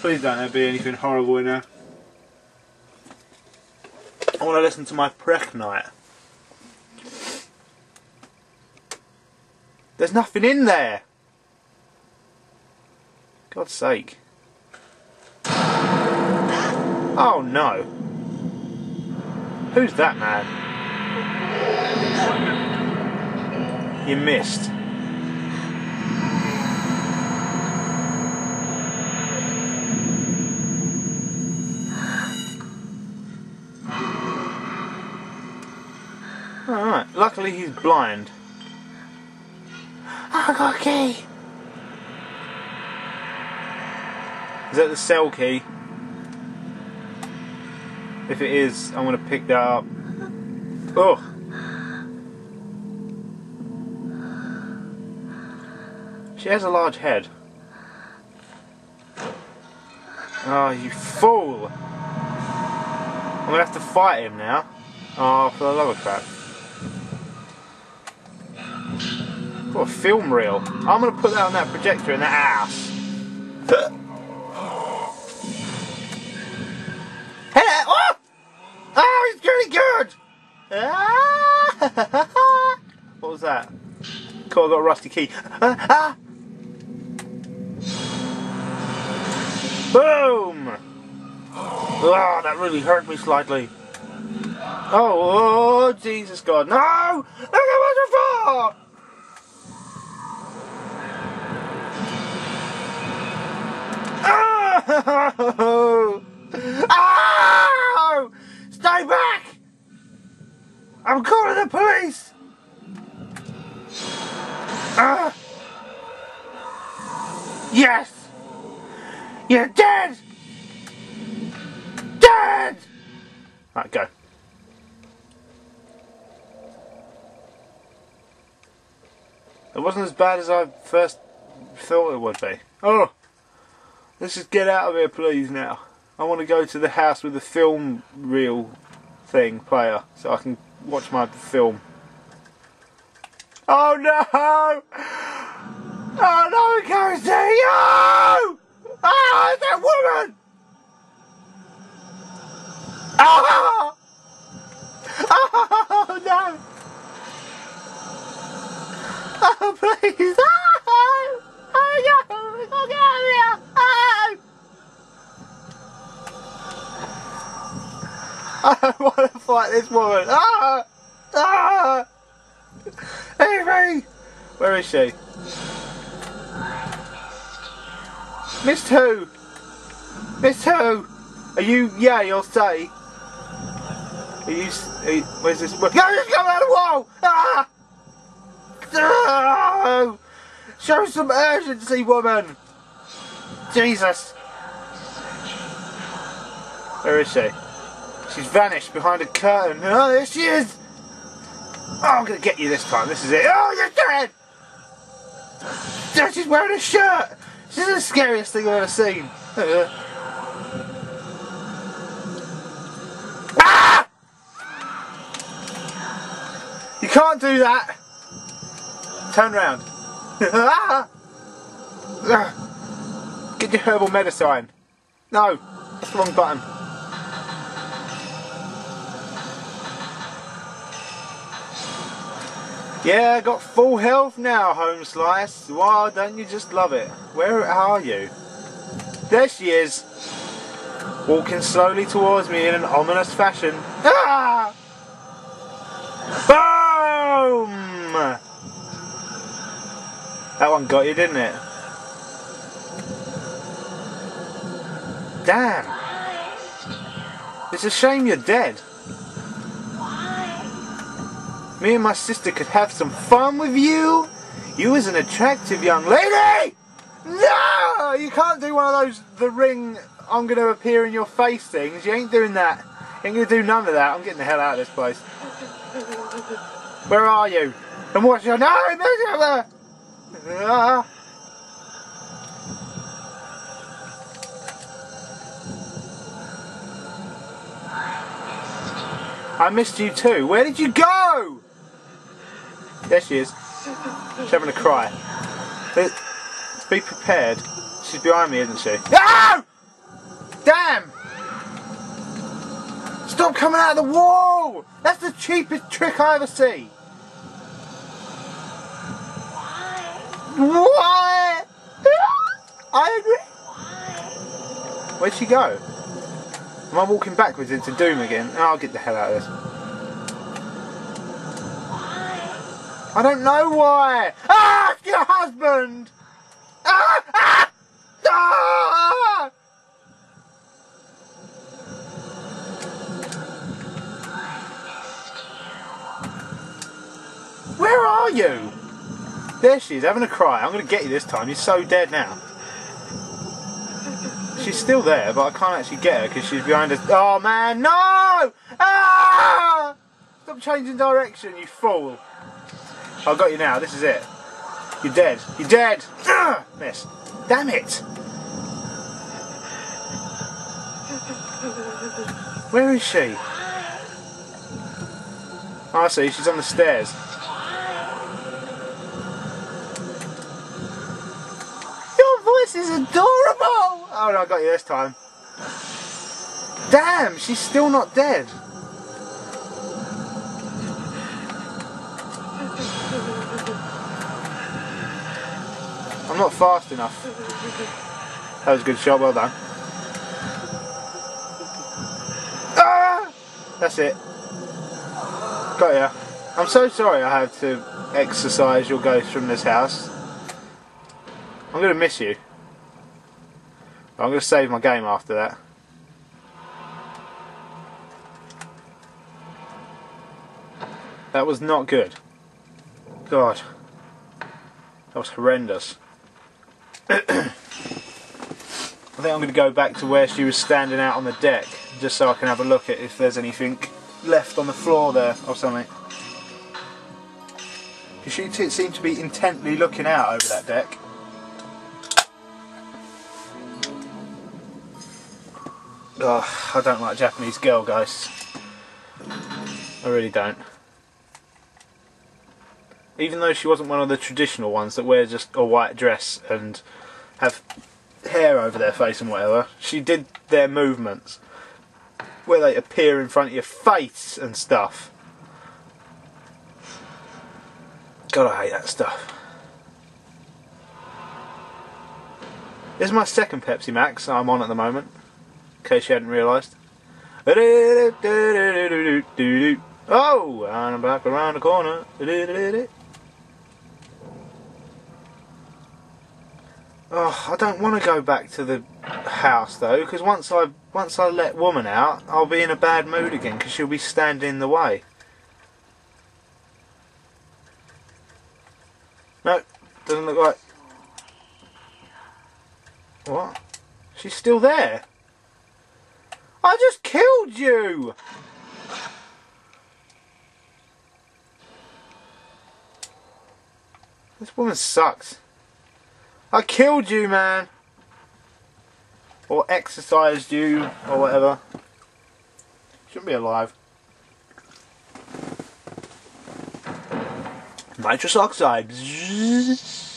Please don't there be anything horrible in there. I want to listen to my Prek night. There's nothing in there. God's sake. Oh no. Who's that man? You missed. Luckily he's blind. Ah, I got a key! Is that the cell key? If it is, I'm gonna pick that up. Oh! She has a large head. Oh, you fool! I'm gonna have to fight him now. Oh, for the love of crap. A film reel. I'm gonna put that on that projector in that ass. Hello! Oh! oh, he's pretty good! Ah! what was that? Cool, I got a rusty key. Ah! ah. Boom! Oh, that really hurt me slightly. Oh, oh Jesus God. No! Look at what Oh! Stay back! I'm calling the police! Ah! Yes! You're dead! Dead! Right, go. It wasn't as bad as I first thought it would be. Oh! Let's just get out of here, please, now. I want to go to the house with the film reel thing player so I can watch my film. Oh no! Oh no, it goes to you! Oh, that woman! Oh! Oh no! Oh please! Oh! Oh no! It's all get out of here! Oh! I don't want to fight this woman! Ah! Ah! Avery! Where is she? Miss Who? Miss Who? Are you Yae, or Sae? Are you, are you where's this? No, just come out of the wall! Ah! No! Show some urgency, woman! Jesus! Where is she? She's vanished behind a curtain. Oh, there she is! Oh, I'm gonna get you this time. This is it. Oh, you're dead! She's wearing a shirt! This is the scariest thing I've ever seen. ah! You can't do that! Turn round. Get your herbal medicine. No, that's the wrong button. Yeah, I got full health now, Home Slice. Why don't you just love it? Where are you? There she is. Walking slowly towards me in an ominous fashion. Ah! Boom! That one got you, didn't it? Damn. It's a shame you're dead. Me and my sister could have some fun with you. You was an attractive young lady. No! You can't do one of those, the ring, I'm going to appear in your face things. You ain't doing that. You ain't going to do none of that. I'm getting the hell out of this place. Where are you? And what's your name? Ah. I missed you too. Where did you go? There she is. She's having a cry. Be prepared. She's behind me, isn't she? No! Damn! Stop coming out of the wall! That's the cheapest trick I ever see. Why? I agree. Why? Where'd she go? Am I walking backwards into doom again? Oh, I'll get the hell out of this. I don't know why. Ah, your husband. Ah, ah, ah! Where are you? There she is, having a cry. I'm going to get you this time. You're so dead now. She's still there, but I can't actually get her because she's behind us. Oh man, no! Ah! Stop changing direction, you fool. I got you now. This is it. You're dead. You're dead. Ugh! Miss. Damn it. Where is she? Oh, I see. She's on the stairs. Your voice is adorable. Oh, no, I got you this time. Damn, she's still not dead. I'm not fast enough. That was a good shot, well done. Ah! That's it. Got ya. I'm so sorry I have to exercise your ghost from this house. I'm going to miss you. I'm going to save my game after that. That was not good. God. That was horrendous. I think I'm going to go back to where she was standing out on the deck just so I can have a look at if there's anything left on the floor there or something. She seemed to be intently looking out over that deck. Oh, I don't like Japanese girl ghosts. I really don't. Even though she wasn't one of the traditional ones that wear just a white dress and have hair over their face and whatever, she did their movements where they appear in front of your face and stuff. God, I hate that stuff. This is my second Pepsi Max I'm on at the moment in case you hadn't realised. Oh, and I'm back around the corner. Oh, I don't want to go back to the house though, because once I once I let woman out, I'll be in a bad mood again because she'll be standing in the way. No, doesn't look like. What? She's still there. I just killed you! This woman sucks. I killed you, man! Or exercised you, or whatever. Shouldn't be alive. Nitrous oxide.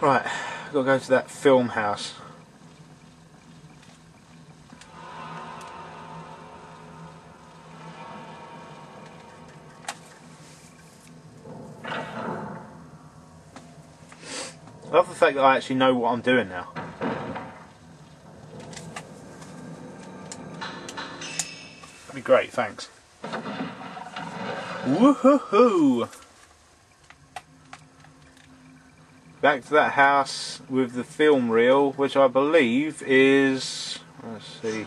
Right, I've got to go to that film house. I love the fact that I actually know what I'm doing now. That'd be great, thanks. Woohoo! back to that house with the film reel, which I believe is, let's see,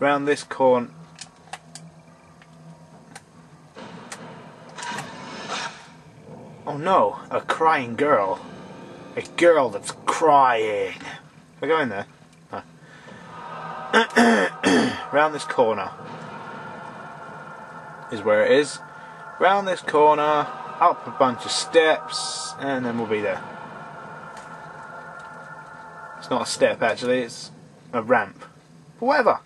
around this corner. Oh no, a crying girl. A girl that's crying. I go in there? No. Round this corner is where it is. Round this corner up a bunch of steps, and then we'll be there. It's not a step actually, it's a ramp. Whatever.